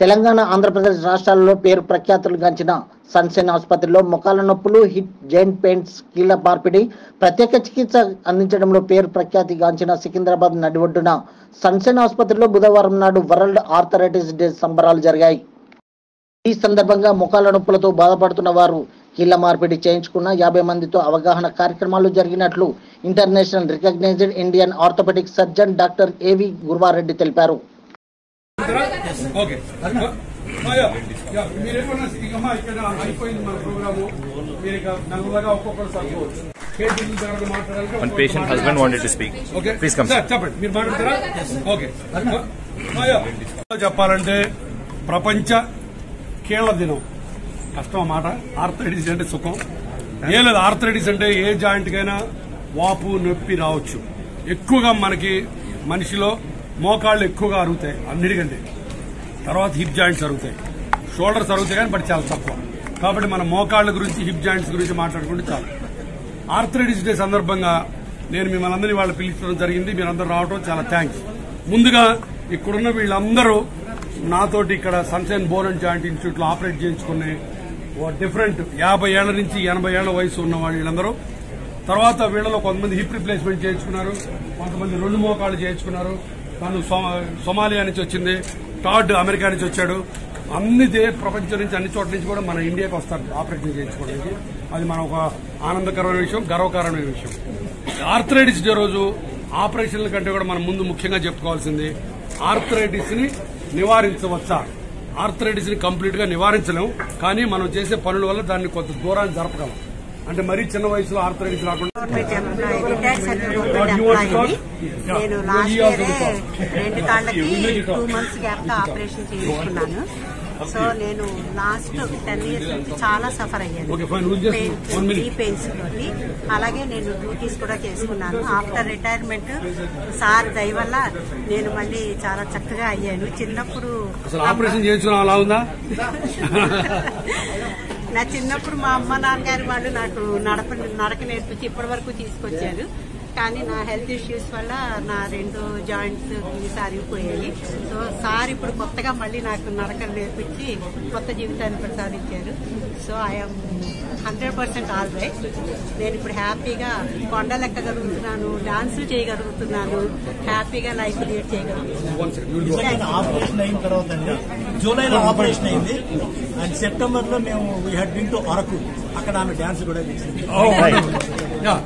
తెలంగాణ ఆంధ్రప్రదేశ్ రాష్ట్రాల్లో పేరు ప్రఖ్యాతులు గాంచిన సన్సైన్ ఆసుపత్రిలో ముఖాల నొప్పులు హిట్ జైంట్ పెయింట్స్ కీళ్ళ మార్పిడి ప్రత్యేక చికిత్స అందించడంలో పేరు ప్రఖ్యాతి గాంచిన సికింద్రాబాద్ నడిఒడ్డున సన్సైన్ ఆసుపత్రిలో బుధవారం నాడు వరల్డ్ ఆర్థరైటిస్ డే సంబరాలు జరిగాయి. ఈ సందర్భంగా ముఖాల నొప్పులతో బాధపడుతున్న వారు కీళ్ళ మార్పిడి చేయించుకున్న యాభై మందితో అవగాహన కార్యక్రమాలు జరిగినట్లు international recognised Indian orthopaedic surgeon doctor AV Guruvareddy తెలిపారు. ఓకే పేషెంట్ యా, ఇకమ్మా ఇక్కడ అయిపోయింది మన ప్రోగ్రాము మీరు ఇక నల్లగా ఒక్కొక్కరు One patient husband wanted to speak. Okay Please come. Sir, చెప్పండి మీరు మాట్లాడతారా ఓకే చెప్పాలంటే ప్రపంచ కీళ్ళ దినం కష్టం మాట ఆర్థరైటిస్ అంటే సుఖం ఏ లేదు ఆర్థరైటిస్ అంటే ఏ జాయింట్కైనా వాపు నొప్పి రావచ్చు ఎక్కువగా మనకి మనిషిలో మోకాళ్ళు ఎక్కువగా అరుగుతాయి అన్నిటికంటే తర్వాత హిప్ జాయింట్స్ అరుగుతాయి. షోల్డర్స్ అరుగుతాయి కానీ బట్ చాలా తక్కువ. కాబట్టి మన మోకాళ్ళ గురించి హిప్ జాయింట్స్ గురించి మాట్లాడుకుంటే చాలు. ఆర్థరైటిస్ డే సందర్భంగా నేను మిమ్మల్ని అందరినీ వాళ్ళు పిలిచడం జరిగింది. మీరందరూ రావడం చాలా థ్యాంక్స్ ముందుగా ఇక్కడున్న వీళ్ళందరూ నాతోటి ఇక్కడ సన్షైన్ బోన్ అండ్ జాయింట్ ఇన్స్టిట్యూట్లో ఆపరేట్ చేయించుకునే ఓ డిఫరెంట్ యాభై ఏళ్ళ నుంచి ఎనభై ఏళ్ళ వయసు ఉన్న వీళ్ళందరూ. తర్వాత వీళ్ళలో కొంతమంది హిప్ రిప్లేస్మెంట్ చేయించుకున్నారు. కొంతమంది రెండు మోకాళ్ళు చేయించుకున్నారు. తను సొమ- సొమాలియా నుంచి వచ్చింది టాడ్ అమెరికా నుంచి వచ్చాడు. అన్ని దే ప్రపంచం నుంచి అన్ని చోట్ల నుంచి కూడా మన ఇండియాకి వస్తారు ఆపరేషన్ చేయించుకోవడానికి. అది మన ఒక ఆనందకరమైన విషయం గర్వకారమైన విషయం. ఆర్థరైటిస్ డే రోజు ఆపరేషన్ల కంటే కూడా మనం ముందు ముఖ్యంగా చెప్పుకోవాల్సింది ఆర్థరైటిస్ని నివారించవచ్చా? ఆర్థరైటిస్ని కంప్లీట్గా నివారించలేము కానీ మనం చేసే పనుల వల్ల దాన్ని కొంత దూరాన్ని జరపగలం. అంటే మరీ చిన్న వయసులో ఆర్థరైటిస్ రాకుండా నేను లాస్ట్ ఇయరే రెండు కాళ్ళకి టూ మంత్స్ గ్యాప్ ఆపరేషన్ చేయించుకున్నాను. సో నేను లాస్ట్ టెన్ ఇయర్స్ నుంచి చాలా సఫర్ అయ్యాను. ఈ పెయిన్స్ తోటి. అలాగే నేను డ్యూటీస్ కూడా చేసుకున్నాను. ఆఫ్టర్ రిటైర్మెంట్ సార్ దయ వల్ల నేను మళ్ళీ చాలా చక్కగా అయ్యాను. చిన్నప్పుడు ఆపరేషన్ అలా ఉందా? నా చిన్నప్పుడు మా అమ్మ నాన్నగారు వాళ్ళు నాకు నడప నడక నేర్పించి ఇప్పటి వరకు తీసుకొచ్చారు. కానీ నా హెల్త్ ఇష్యూస్ వల్ల నా రెండు జాయింట్స్ సారిపోయాయి సో సార్ ఇప్పుడు కొత్తగా మళ్ళీ నాకు నడక నేర్పించి కొత్త జీవితాన్ని ప్రసాదించారు. So I'm hundred percent all right నేను ఇప్పుడు హ్యాపీగా కొండలు ఎక్కగలుగుతున్నాను డాన్సులు చేయగలుగుతున్నాను హ్యాపీగా లైఫ్ లీడ్ చేయగలుగుతున్నాను. ఆపరేషన్ అయిన తర్వాత అండి జూలైలో ఆపరేషన్ అయింది. అండ్ సెప్టెంబర్లో మేము we had been to Araku అక్కడ ఆమె డాన్స్ కూడా చేసింది. Oh.